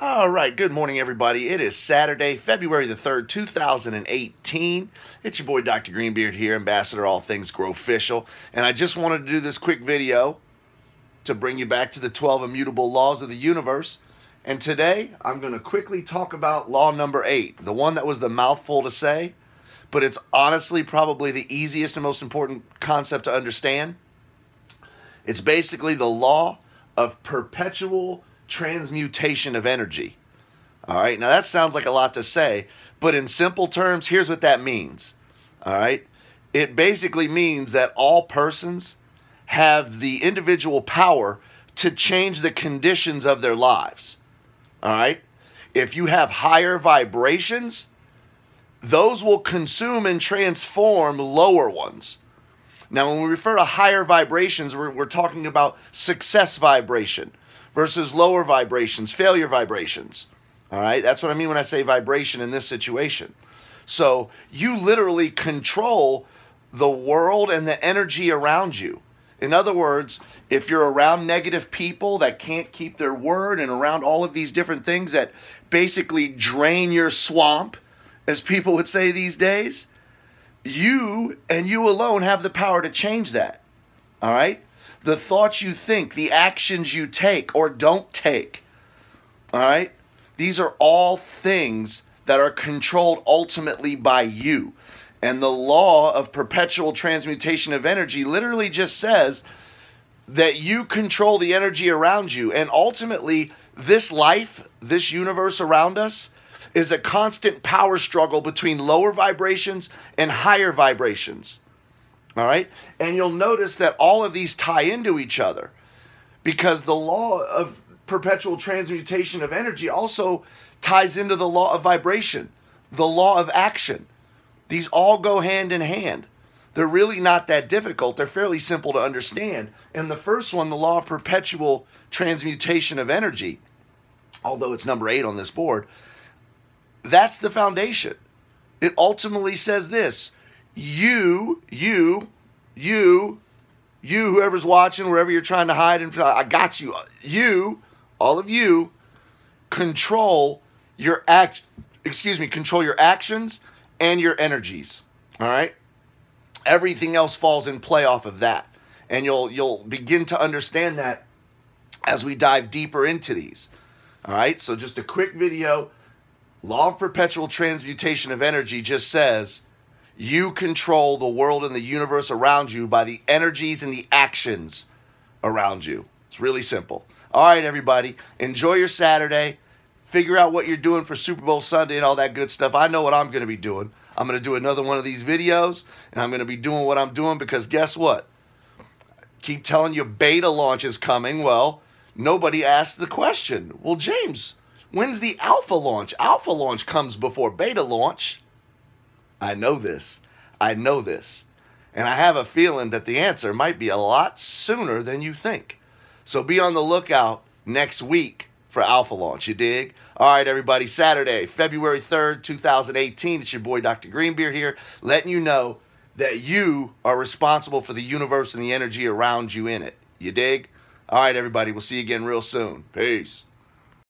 All right, good morning, everybody. It is Saturday, February the 3rd, 2018. It's your boy, Dr. Greenbeard here, Ambassador All Things GrowpHicial. And I just wanted to do this quick video to bring you back to the 12 immutable laws of the universe. And today, I'm going to quickly talk about law number eight, the one that was the mouthful to say, but it's honestly probably the easiest and most important concept to understand. It's basically the law of perpetual transmutation of energy. All right, now that sounds like a lot to say, but in simple terms, here's what that means. All right, it basically means that all persons have the individual power to change the conditions of their lives. All right, if you have higher vibrations, those will consume and transform lower ones. Now, when we refer to higher vibrations, we're, we're talking about success vibration versus lower vibrations, failure vibrations. All right, that's what I mean when I say vibration in this situation. So you literally control the world and the energy around you. In other words, if you're around negative people that can't keep their word and around all of these different things that basically drain your swamp, as people would say these days, you and you alone have the power to change that. All right? the thoughts you think, the actions you take or don't take. All right? These are all things that are controlled ultimately by you. And the law of perpetual transmutation of energy literally just says that you control the energy around you. And ultimately, this life, this universe around us, is a constant power struggle between lower vibrations and higher vibrations. All right? And you'll notice that all of these tie into each other because the law of perpetual transmutation of energy also ties into the law of vibration, the law of action. These all go hand in hand. They're really not that difficult. They're fairly simple to understand. And the first one, the law of perpetual transmutation of energy, although it's number eight on this board, that's the foundation. It ultimately says this you, you, you, you, whoever's watching, wherever you're trying to hide, and I got you. You, all of you, control your act. Excuse me, control your actions and your energies. All right. Everything else falls in play off of that, and you'll you'll begin to understand that as we dive deeper into these. All right. So just a quick video. Law of perpetual transmutation of energy just says you control the world and the universe around you by the energies and the actions around you. It's really simple. All right, everybody, enjoy your Saturday. Figure out what you're doing for Super Bowl Sunday and all that good stuff. I know what I'm going to be doing. I'm going to do another one of these videos, and I'm going to be doing what I'm doing because guess what? keep telling you beta launch is coming. Well, nobody asked the question. Well, James, when's the alpha launch? Alpha launch comes before beta launch. I know this. I know this. And I have a feeling that the answer might be a lot sooner than you think. So be on the lookout next week for Alpha Launch. You dig? All right, everybody. Saturday, February 3rd, 2018. It's your boy, Dr. Greenbeard here, letting you know that you are responsible for the universe and the energy around you in it. You dig? All right, everybody. We'll see you again real soon. Peace.